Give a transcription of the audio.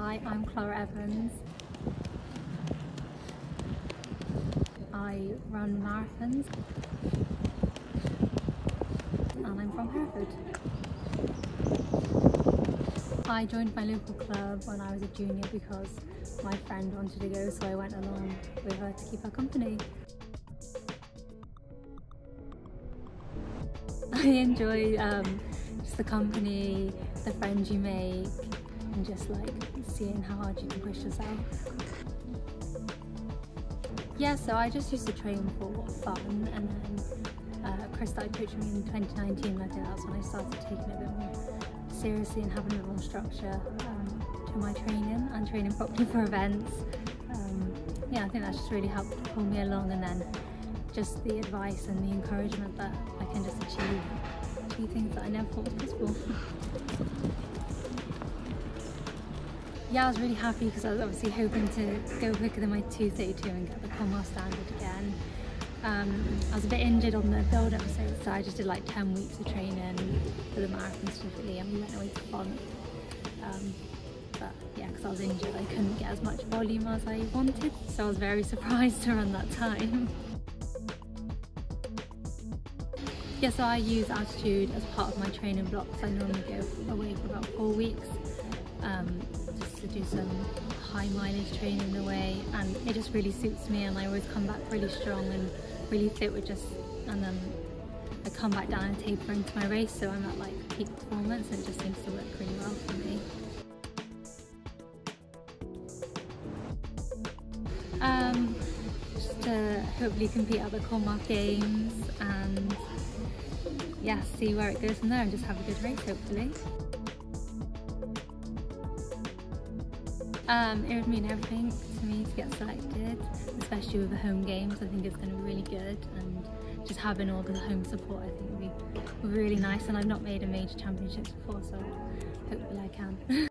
Hi, I'm Clara Evans. I run marathons and I'm from Hereford. I joined my local club when I was a junior because my friend wanted to go so I went along with her to keep her company. I enjoy um, just the company, the friends you make and just like seeing how hard you can push yourself. Yeah, so I just used to train for fun and then uh, Chris started coaching me in 2019 and I that's when I started taking it a bit more seriously and having a bit more structure um, to my training and training properly for events. Um, yeah, I think that's just really helped pull me along and then just the advice and the encouragement that I can just achieve, achieve things that I never thought was possible. yeah, I was really happy because I was obviously hoping to go quicker than my 232 and get the Commonwealth standard again. Um, I was a bit injured on the build-up so I just did like 10 weeks of training for the marathon specifically and we went away to Font. Um, but yeah, because I was injured I couldn't get as much volume as I wanted so I was very surprised to run that time. yeah, so I use altitude as part of my training blocks. I normally go away for about four weeks. Um, do some high mileage training away and it just really suits me and I always come back really strong and really fit with just and then I come back down and taper into my race so I'm at like peak performance and it just seems to work really well for me. Um, just to hopefully compete at the Commonwealth Games and yeah, see where it goes from there and just have a good race hopefully. Um, it would mean everything to me to get selected, especially with the home games. I think it's going to be really good and just having all the home support I think would be really nice and I've not made a major championships before so hopefully I can.